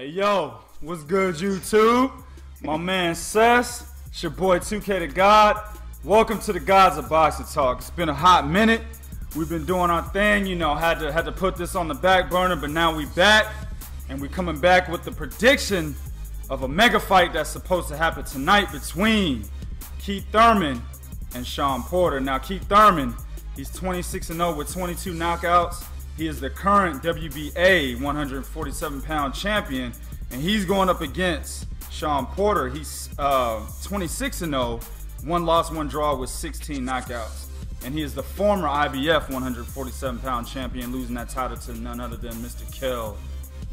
Hey yo, what's good YouTube? My man Cess, it's your boy 2K the God. Welcome to the Gods of Boxing Talk. It's been a hot minute. We've been doing our thing, you know, had to had to put this on the back burner, but now we back and we coming back with the prediction of a mega fight that's supposed to happen tonight between Keith Thurman and Shawn Porter. Now Keith Thurman, he's 26 0 with 22 knockouts. He is the current WBA 147 pound champion, and he's going up against Shawn Porter. He's uh, 26 0, one loss, one draw with 16 knockouts. And he is the former IBF 147 pound champion, losing that title to none other than Mr. Kell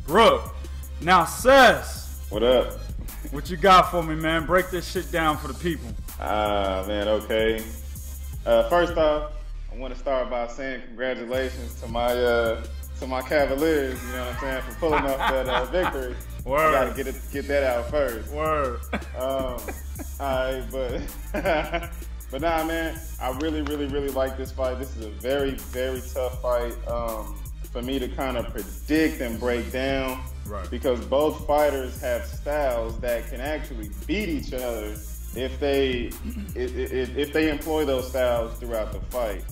Brook. Now, Cess, What up? what you got for me, man? Break this shit down for the people. Ah, man, okay. Uh, first off, I want to start by saying congratulations to my uh, to my Cavaliers. You know what I'm saying for pulling off that uh, victory. Word. Got to get it, get that out first. Word. Um, all right, but but nah, man, I really, really, really like this fight. This is a very, very tough fight um, for me to kind of predict and break down. Right. Because both fighters have styles that can actually beat each other if they if, if, if they employ those styles throughout the fight.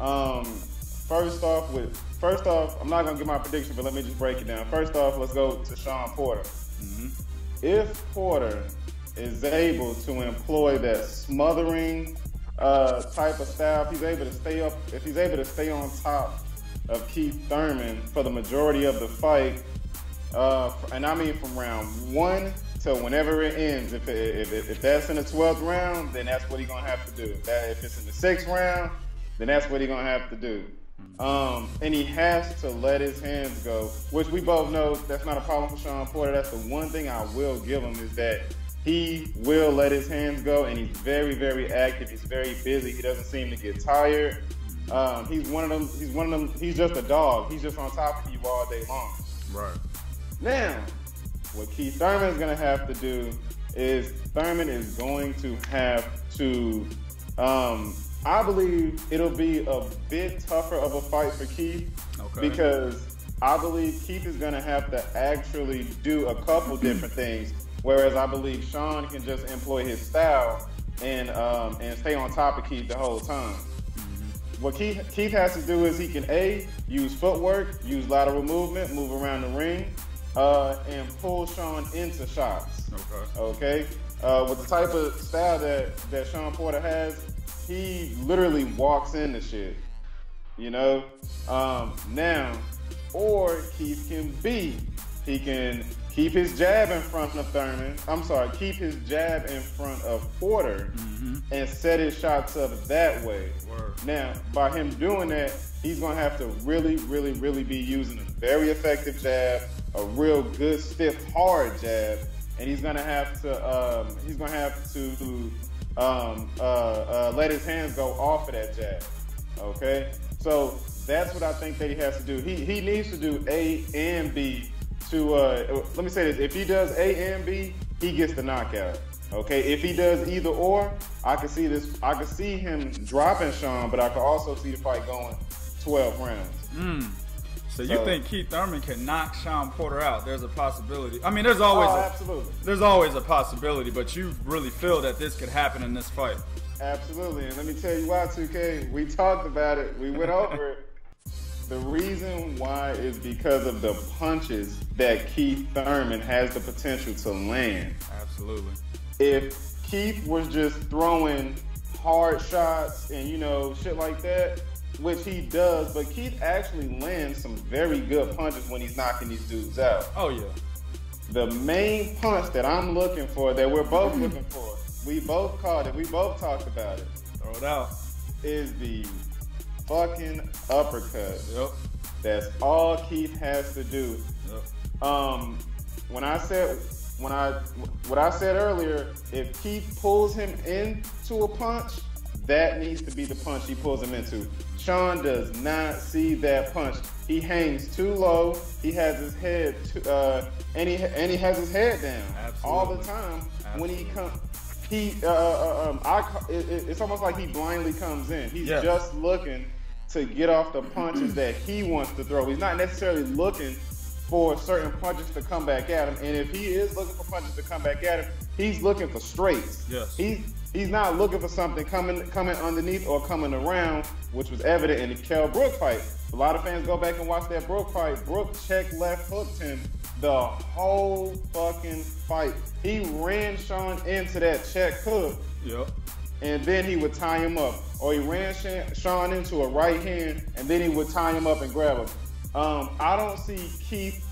Um, first off, with first off, I'm not gonna give my prediction, but let me just break it down. First off, let's go to Shawn Porter. If Porter is able to employ that smothering uh, type of style, if he's able to stay up, if he's able to stay on top of Keith Thurman for the majority of the fight, uh, and I mean from round one to whenever it ends. If, it, if, if that's in the 12th round, then that's what he's gonna have to do. If, that, if it's in the sixth round, then that's what he's gonna have to do. Um, and he has to let his hands go, which we both know that's not a problem for Shawn Porter. That's the one thing I will give him is that he will let his hands go, and he's very, very active. He's very busy. He doesn't seem to get tired. Um, he's one of them. He's one of them. He's just a dog. He's just on top of you all day long. Right. Now, what Keith Thurman is going to have to do is Thurman is going to have to. Um, I believe it'll be a bit tougher of a fight for Keith Okay. because I believe Keith is going to have to actually do a couple different things, whereas I believe Shawn can just employ his style and um, and stay on top of Keith the whole time. What Keith, Keith has to do is he can a use footwork, use lateral movement, move around the ring, uh, and pull Shawn into shots. Okay. Okay. Uh, with the type of style that that Shawn Porter has, he literally walks into shit. You know. Um, now, or Keith can be, he can keep his jab in front of Thurman. I'm sorry, keep his jab in front of Porter and set his shots up that way. Word. Now, by him doing that, he's gonna have to really, really, really be using a very effective jab, a real good, stiff, hard jab, and he's gonna have to um, he's gonna have to um, uh, uh, let his hands go off of that jab. Okay, so that's what I think that he has to do. He he needs to do A and B to uh, let me say this: if he does A and B, he gets the knockout. Okay, if he does either or, I can see this. I can see him dropping Shawn, but I can also see the fight going 12 rounds. So you So- think Keith Thurman can knock Shawn Porter out? There's a possibility. I mean, there's oh, always Oh, a, absolutely, there's always a possibility, but you really feel that this could happen in this fight. absolutely. And let me tell you why, 2K. We talked about it. We went over it. The reason why is because of the punches that Keith Thurman has the potential to land. Absolutely. if Keith was just throwing hard shots and you know shit like that, which he does, but Keith actually lands some very good punches when he's knocking these dudes out. Oh yeah. The main punch that I'm looking for, that we're both looking for, we both caught it, we both talked about it, Throw it out. is the fucking uppercut. Yep. That's all Keith has to do. Yep. Um, when I said when I what I said earlier, if Keith pulls him into a punch, that needs to be the punch he pulls him into. Shawn does not see that punch. He hangs too low. He has his head, too, uh, and he and he has his head down all the Absolutely. time. When he comes, he uh, uh, um, I it, it- it's almost like he blindly comes in. He's Yeah. just looking to get off the punches that he wants to throw. He's not necessarily looking for certain punches to come back at him. And if he is looking for punches to come back at him, he's looking for straights. Yes. He's he's not looking for something coming coming underneath or coming around, which was evident in the Kell Brook fight. A lot of fans go back and watch that Brook fight. Brook check left hooked him the whole fucking fight. He ran Shawn into that check hook. Yep. And then he would tie him up. Or he ran Shawn into a right hand and then he would tie him up and grab him. Um, I don't see Keith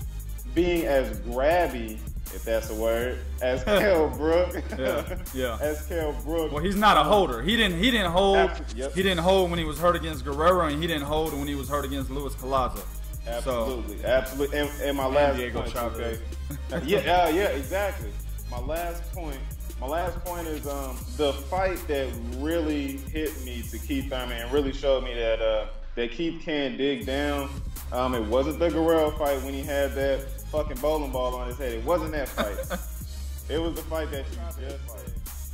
being as grabby, if that's a word, as Kell Brook. Yeah, yeah. as Kell Brook. Well, he's not a holder. He didn't. He didn't hold. Yep. He didn't hold when he was hurt against Guerrero, and he didn't hold when he was hurt against Luis Collazo. Absolutely, absolutely. And, and my last Diego point, Chavez. okay? yeah, uh, yeah, exactly. My last point. My last point is um, the fight that really hit me to Keith Thurman and really showed me that uh, that Keith can dig down. Um, it wasn't the Guerrero fight when he had that fucking bowling ball on his head. It wasn't that fight. it was the fight that you just said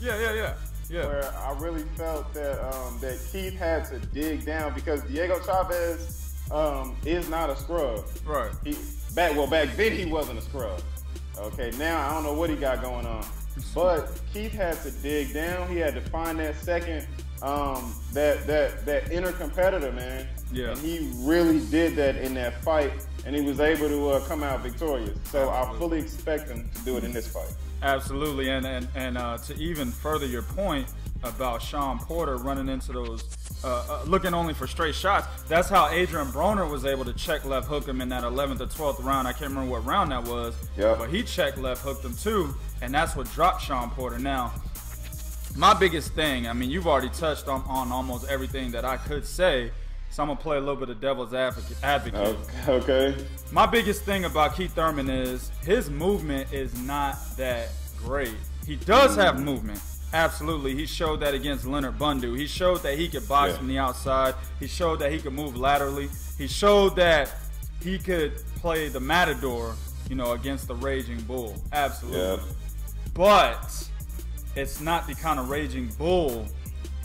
Yeah, yeah, yeah, yeah. where I really felt that um, that Keith had to dig down because Diego Chavez um, is not a scrub. Right. He back well back then he wasn't a scrub. Okay, now I don't know what he got going on, but Keith had to dig down. He had to find that second, um, that that that inner competitor, man. Yeah. And he really did that in that fight, and he was able to uh, come out victorious. So I fully expect him to do it in this fight. Absolutely, and and and uh, to even further your point about Shawn Porter running into those, uh, uh, looking only for straight shots. That's how Adrien Broner was able to check left hook him in that 11th or 12th round. I can't remember what round that was, Yeah. but he checked left hooked him too, and that's what dropped Shawn Porter. Now, my biggest thing, I mean, you've already touched on, on almost everything that I could say. So I'm gonna play a little bit of devil's advocate. advocate. Oh, okay. My biggest thing about Keith Thurman is his movement is not that great. He does mm. have movement. Absolutely. He showed that against Leonard Bundu. He showed that he could box Yeah. from the outside. He showed that he could move laterally. He showed that he could play the matador, you know, against the Raging Bull. Absolutely. Yeah. But it's not the kind of Raging Bull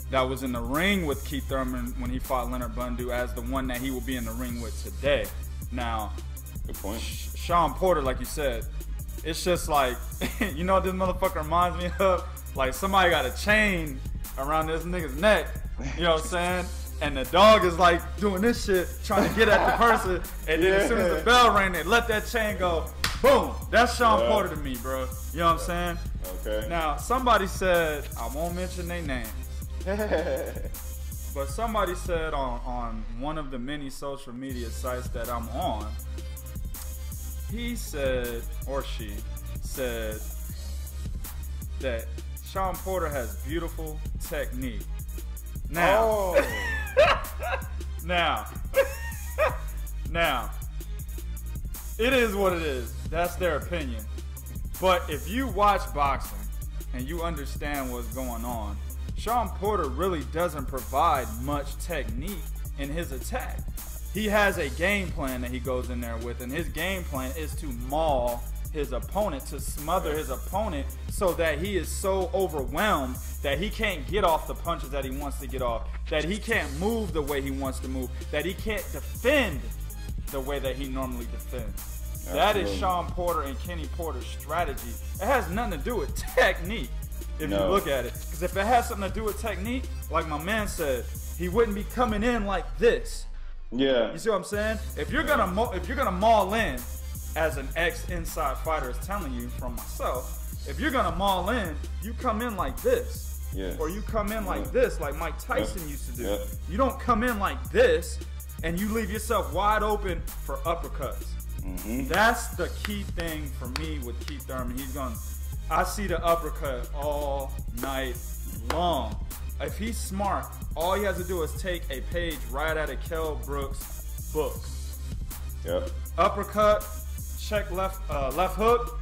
that was in the ring with Keith Thurman when he fought Leonard Bundu as the one that he will be in the ring with today. Now, Good point. Shawn Porter, like you said, it's just like, you know what this motherfucker reminds me of? Like somebody got a chain around this nigga's neck, you know what I'm saying? And the dog is like doing this shit, trying to get at the person, and then as soon as the bell rang, they let that chain go. Boom! That's Shawn Yeah. Porter to me, bro. You know what I'm saying? Okay. Now, somebody said, I won't mention their names, but somebody said on, on one of the many social media sites that I'm on, he said, or she said, that Shawn Porter has beautiful technique. Now, oh. now, now, it is what it is. That's their opinion. But if you watch boxing and you understand what's going on, Shawn Porter really doesn't provide much technique in his attack. He has a game plan that he goes in there with, and his game plan is to maul his opponent, to smother his opponent so that he is so overwhelmed that he can't get off the punches that he wants to get off, that he can't move the way he wants to move, that he can't defend the way that he normally defends. That is. Shawn Porter and Kenny Porter's strategy. It has nothing to do with technique if you look at it. Because if it has something to do with technique, like my man said, he wouldn't be coming in like this. Yeah. You see what I'm saying? If you're gonna mo- if you're gonna maul in, as an ex inside fighter is telling you from myself, if you're gonna maul in, you come in like this. Yes. Or you come in like this, like Mike Tyson used to do. Yeah. You don't come in like this and you leave yourself wide open for uppercuts. Mm-hmm. That's the key thing for me with Keith Thurman. He's going, I see the uppercut all night long. If he's smart, all he has to do is take a page right out of Kell Brooks' book. Yep. Uppercut, check left, uh, left hook,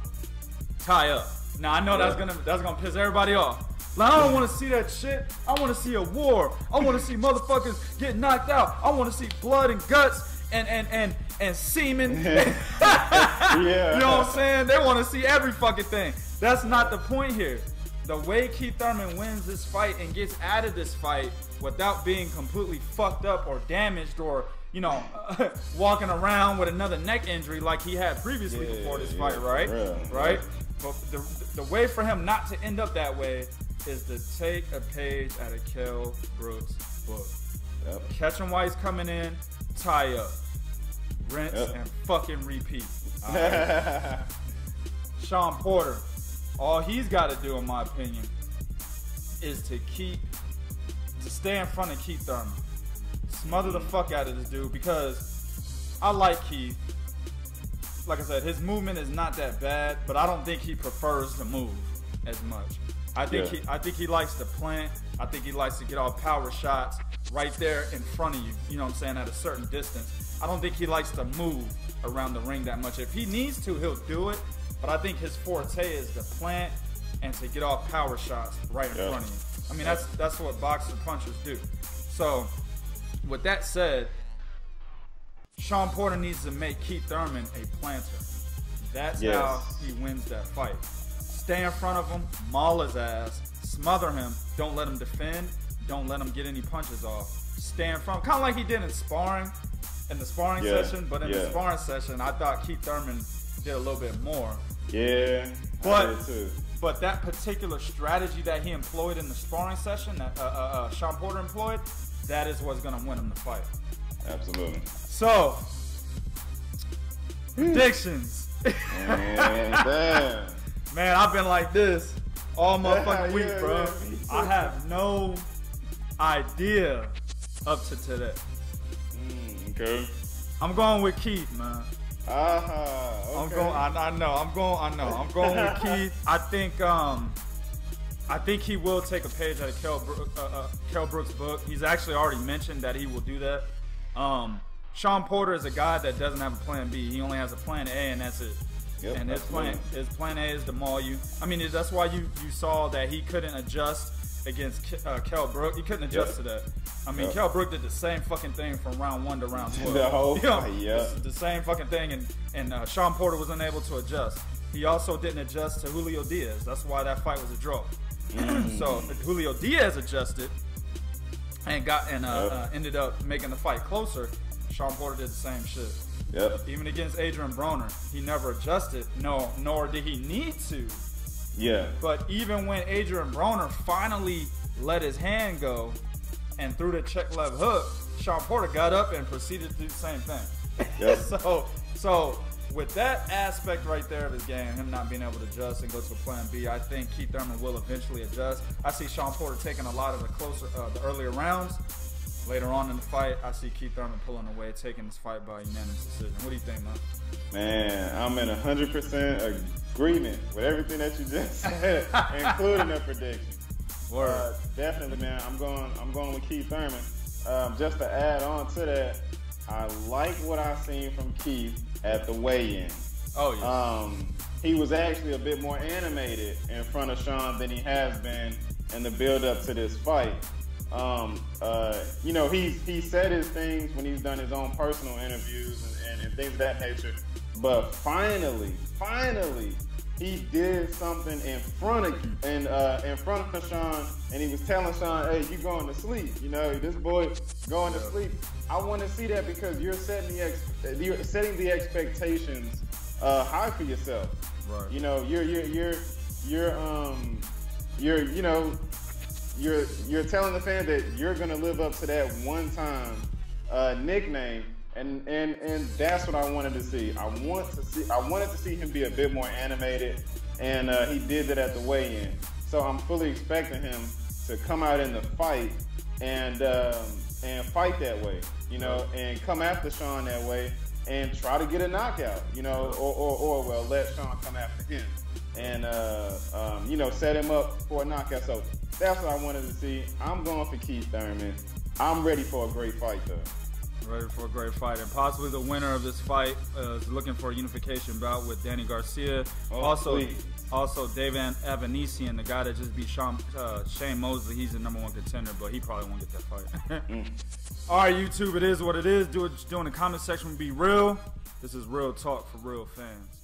tie up. Now I know that's gonna that's gonna piss everybody off. Like, I don't want to see that shit. I want to see a war. I want to see motherfuckers get knocked out. I want to see blood and guts and and and and semen. Yeah. You know what I'm saying? They want to see every fucking thing. That's not the point here. The way Keith Thurman wins this fight and gets out of this fight without being completely fucked up or damaged or you know, walking around with another neck injury like he had previously Yeah, before this yeah, fight, right? real. Right. But the, the way for him not to end up that way is to take a page out of Kell Brooks' book. Yep. Catch him while he's coming in, tie up, rinse, Yep. and fucking repeat. Right? Shawn Porter, all he's got to do, in my opinion, is to keep, to stay in front of Keith Thurman. Smother the mm. fuck out of this dude because I like Keith. Like I said, his movement is not that bad, but I don't think he prefers to move as much. I think Yeah. he, I think he likes to plant. I think he likes to get all power shots right there in front of you. You know what I'm saying? At a certain distance. I don't think he likes to move around the ring that much. If he needs to, he'll do it. But I think his forte is to plant and to get off power shots right in Yeah. front of you. I mean, that's that's what boxers punchers do. So, with that said, Shawn Porter needs to make Keith Thurman a planter. That's Yes. how he wins that fight. Stay in front of him, maul his ass, smother him, don't let him defend, don't let him get any punches off. Stay in front, kind of like he did in sparring, in the sparring Yeah, session. But in the sparring session, I thought Keith Thurman did a little bit more. yeah, But- I did too. But that particular strategy that he employed in the sparring session, that uh, uh, uh, Shawn Porter employed, that is what's gonna win him the fight. Absolutely. So, predictions. Man, I've been like this all motherfucking week, Yeah, bro. I have no idea up to today. Mm, okay. I'm going with Keith, man. Aha. Okay. I'm going. I, I know. I'm going. I know. I'm going with Keith. I think. Um, I think he will take a page out of Kell, uh, uh, Kell Brooks' book. He's actually already mentioned that he will do that. Um, Shawn Porter is a guy that doesn't have a plan B. He only has a plan A, and that's it. Yep, and his plan, his plan A is to maul you. I mean, that's why you you saw that he couldn't adjust against uh, Kell Brook. He couldn't adjust Yep. to that. I mean, Yep. Kell Brook did the same fucking thing from round one to round twelve. The whole You know, yeah. the, the same fucking thing, and and uh, Shawn Porter was unable to adjust. He also didn't adjust to Julio Diaz. That's why that fight was a draw. Mm. so Julio Diaz adjusted and got and uh, Yep. uh, ended up making the fight closer. Shawn Porter did the same shit. Yep. Even against Adrien Broner, he never adjusted. No, nor did he need to. Yeah. But even when Adrien Broner finally let his hand go and threw the check left hook, Shawn Porter got up and proceeded to do the same thing. Yep. so, so with that aspect right there of his game, him not being able to adjust and go to a plan B, I think Keith Thurman will eventually adjust. I see Shawn Porter taking a lot of the closer, uh, the earlier rounds. Later on in the fight, I see Keith Thurman pulling away, taking this fight by unanimous decision. What do you think, man? Man, I'm in 100% agreement with everything that you just said, including the prediction. Uh, definitely, man. I'm going. I'm going with Keith Thurman. Um, just to add on to that, I like what I seen from Keith at the weigh-in. oh yeah. Um, he was actually a bit more animated in front of Shawn than he has been in the build-up to this fight. Um, uh, you know, he's he said his things when he's done his own personal interviews and, and, and things of that nature. But finally, finally, he did something in front of you and uh, in front of Shawn, and he was telling Shawn, "Hey, you going to sleep? You know, this boy going to sleep." I want to see that because you're setting the ex- you're setting the expectations uh, high for yourself. Right. You know, you're you're you're you're um you're you know you're you're telling the fan that you're gonna live up to that one time uh, nickname, and and and that's what I wanted to see. I want to see I wanted to see him be a bit more animated, and uh, he did that at the weigh-in. So I'm fully expecting him to come out in the fight and um, and fight that way, you know, and come after Shawn that way and try to get a knockout, you know, or or, or well let Shawn come after him and uh, um, you know set him up for a knockout. So that's what I wanted to see. I'm going for Keith Thurman. I'm ready for a great fight though. Ready for a great fight, and possibly the winner of this fight uh, is looking for a unification bout with Danny Garcia. Oh, also, please. also David Avanesyan, the guy that just beat Sean, uh, Shane Mosley. He's the number one contender, but he probably won't get that fight. Mm. All right, YouTube, it is what it is. Do it, do it in the comment section. Be real. This is real talk for real fans.